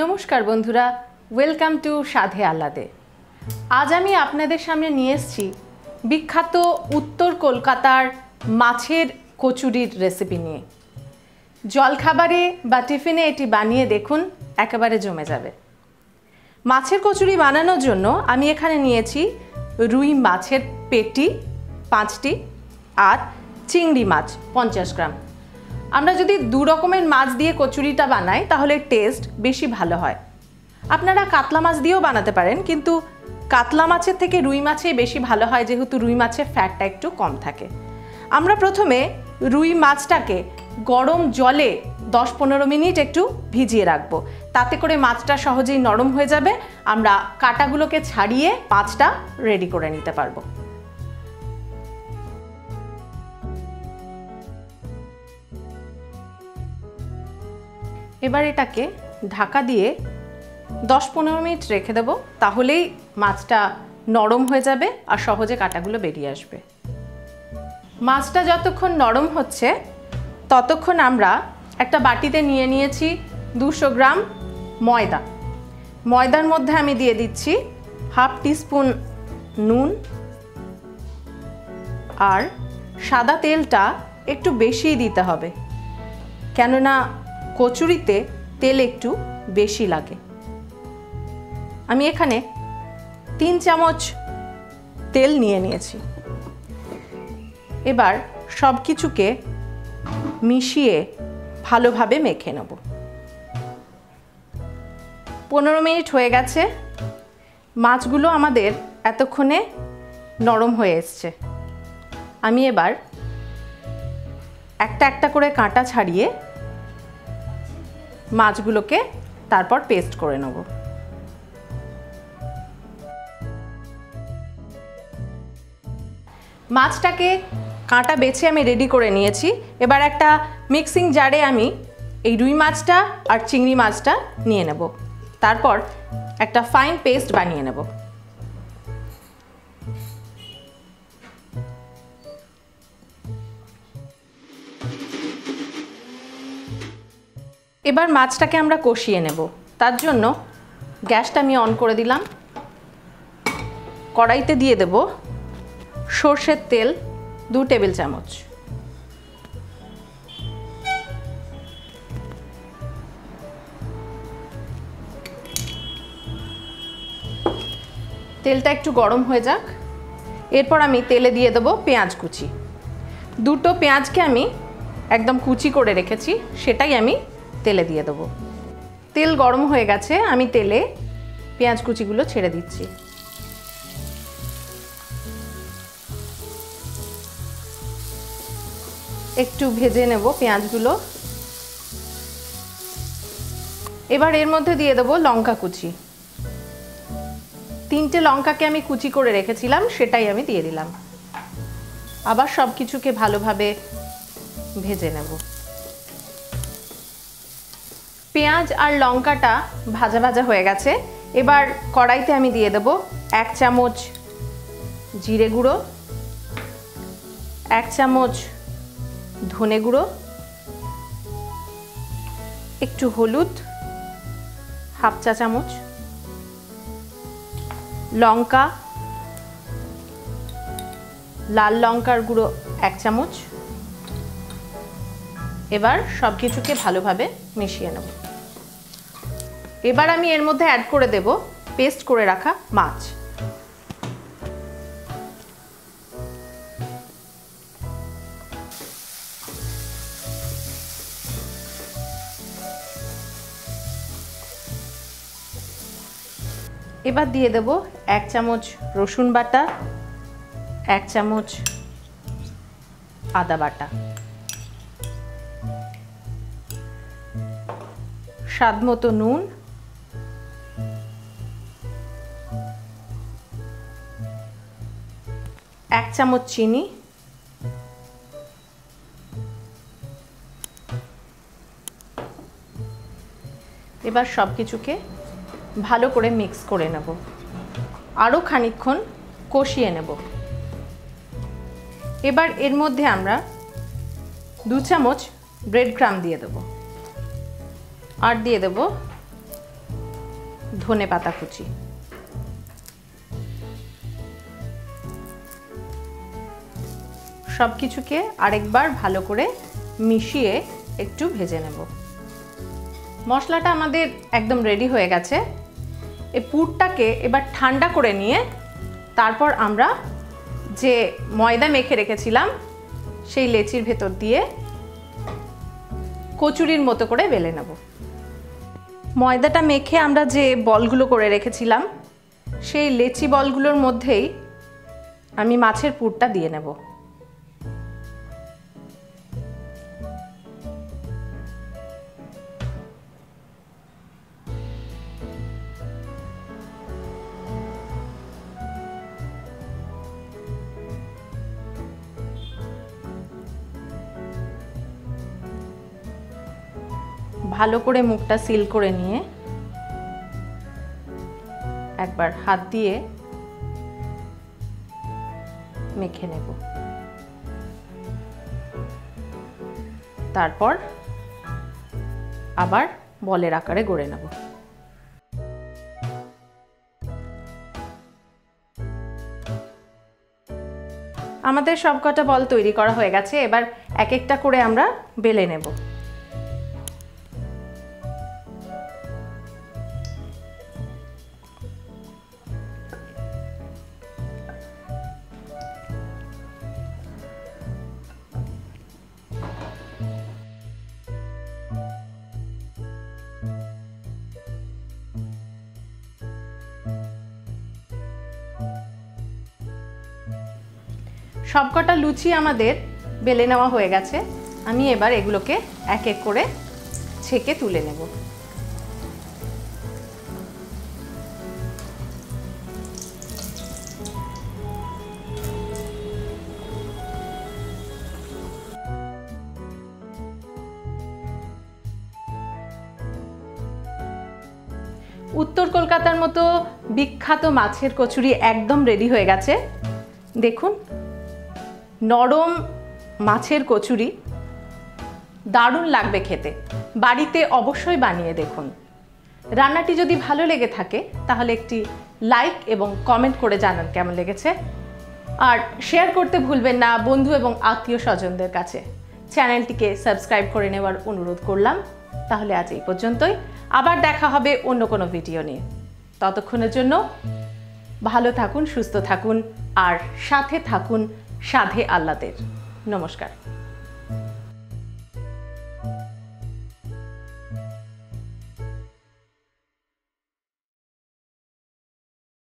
নমস্কার বন্ধুরা welcome to সাধে আহ্লাদে। আজ আমি আপনাদের সামনে নিয়ে এসছি বিখ্যাত উত্তর কলকাতার মাছের কচুরির রেসিপি নিয়ে। জলখাবারে বা টিফিনে এটি বানিয়ে দেখুন, একেবারে জমে যাবে। মাছের কচুরি বানানোর জন্য আমি এখানে নিয়েছি রুই মাছের পেটি পাঁচটি আর চিংড়ি মাছ পঞ্চাশ গ্রাম। আমরা যদি দু রকমের মাছ দিয়ে কচুরিটা বানাই, তাহলে টেস্ট বেশি ভালো হয়। আপনারা কাতলা মাছ দিয়েও বানাতে পারেন, কিন্তু কাতলা মাছের থেকে রুই মাছেই বেশি ভালো হয়, যেহেতু রুই মাছের ফ্যাটটা একটু কম থাকে। আমরা প্রথমে রুই মাছটাকে গরম জলে দশ পনেরো মিনিট একটু ভিজিয়ে রাখব। তাতে করে মাছটা সহজেই নরম হয়ে যাবে। আমরা কাটাগুলোকে ছাড়িয়ে মাছটা রেডি করে নিতে পারব। এবার এটাকে ঢাকা দিয়ে দশ পনেরো মিনিট রেখে দেবো, তাহলেই মাছটা নরম হয়ে যাবে আর সহজে কাটাগুলো বেরিয়ে আসবে। মাছটা যতক্ষণ নরম হচ্ছে, ততক্ষণ আমরা একটা বাটিতে নিয়ে নিয়েছি দুশো গ্রাম ময়দা। ময়দার মধ্যে আমি দিয়ে দিচ্ছি হাফ টিস্পুন নুন আর সাদা তেলটা একটু বেশিই দিতে হবে। কেননা কচুরিতে তেল একটু বেশি লাগে। আমি এখানে তিন চামচ তেল নিয়ে নিয়েছি। এবার সব কিছুকে মিশিয়ে ভালোভাবে মেখে নেব। পনেরো মিনিট হয়ে গেছে। মাছগুলো আমাদের এতক্ষণে নরম হয়ে এসছে। আমি এবার একটা একটা করে কাঁটা ছাড়িয়ে মাছগুলোকে তারপর পেস্ট করে নেব। মাছটাকে কাঁটা বেছে আমি রেডি করে নিয়েছি। এবার একটা মিক্সিং জারে আমি এই রুই মাছটা আর চিংড়ি মাছটা নিয়ে নেব। তারপর একটা ফাইন পেস্ট বানিয়ে নেব। এবার মাছটাকে আমরা কষিয়ে নেব। তার জন্য গ্যাসটা আমি অন করে দিলাম। কড়াইতে দিয়ে দেব সর্ষের তেল দু টেবিল চামচ। তেলটা একটু গরম হয়ে যাক। এরপর আমি তেলে দিয়ে দেবো পেঁয়াজ কুচি। দুটো পেঁয়াজকে আমি একদম কুচি করে রেখেছি, সেটাই আমি তেলে দিয়ে দেবো। তেল গরম হয়ে গেছে, আমি তেলে পেঁয়াজ কুচিগুলো ছেড়ে দিচ্ছি। একটু ভেজে নেব পেঁয়াজগুলো। এবার এর মধ্যে দিয়ে দেবো লঙ্কা কুচি। তিনটে লঙ্কাকে আমি কুচি করে রেখেছিলাম, সেটাই আমি দিয়ে দিলাম। আবার সব কিছুকে ভালোভাবে ভেজে নেব। পেঁয়াজ আর লঙ্কাটা ভাজা ভাজা হয়ে গেছে। এবার কড়াইতে আমি দিয়ে দেব এক চামচ জিরে গুঁড়ো, এক চামচ ধনে গুঁড়ো, একটু হলুদ, হাফ চা চামচ, লঙ্কা, লাল লঙ্কার গুঁড়ো এক চামচ। এবার সব কিছুকে ভালোভাবে মিশিয়ে নেব। এবার আমি এর মধ্যে অ্যাড করে দেব পেস্ট করে রাখা মাছ। এবার দিয়ে দেব এক চামচ রসুন বাটা, এক চামচ আদা বাটা। স্বাদ মতো নুন এক চামচ চিনি। এবার সব কিছুকে ভালো করে মিক্স করে নেব। আরও খানিক্ষণ কষিয়ে নেব। এবার এর মধ্যে আমরা দু চামচ ব্রেড ক্রাম দিয়ে দেব। আর দিয়ে দেব ধনে পাতা কুচি। সব কিছুকে আরেকবার ভালো করে মিশিয়ে একটু ভেজে নেব। মশলাটা আমাদের একদম রেডি হয়ে গেছে। এই পুরটাকে এবার ঠান্ডা করে নিয়ে তারপর আমরা যে ময়দা মেখে রেখেছিলাম, সেই লেচির ভেতর দিয়ে কচুরির মতো করে বেলে নেব। ময়দাটা মেখে আমরা যে বলগুলো করে রেখেছিলাম, সেই লেচি বলগুলোর মধ্যেই আমি মাছের পুরটা দিয়ে নেব। ভালো করে মুখটা সিল করে নিয়ে একবার হাত দিয়ে মেখে নেব। তারপর আবার বলের আকারে গড়ে নেব। আমাদের সবকটা বল তৈরি করা হয়ে গেছে, এবার এক একটা করে আমরা বেলে নেব। সবকটা লুচি আমাদের বেলে নেওয়া হয়ে গেছে। আমি এবার এগুলোকে এক এক করে ছেঁকে তুলে নেব। উত্তর কলকাতার মতো বিখ্যাত মাছের কচুরি একদম রেডি হয়ে গেছে। দেখুন নরম মাছের কচুরি দারুণ লাগবে খেতে। বাড়িতে অবশ্যই বানিয়ে দেখুন। রান্নাটি যদি ভালো লেগে থাকে, তাহলে একটি লাইক এবং কমেন্ট করে জানান কেমন লেগেছে। আর শেয়ার করতে ভুলবেন না বন্ধু এবং আত্মীয় স্বজনদের কাছে। চ্যানেলটিকে সাবস্ক্রাইব করে নেওয়ার অনুরোধ করলাম। তাহলে আজ এই পর্যন্তই। আবার দেখা হবে অন্য কোনো ভিডিও নিয়ে। ততক্ষণের জন্য ভালো থাকুন, সুস্থ থাকুন, আর সাথে থাকুন সাধে আল্লাদের। নমস্কার।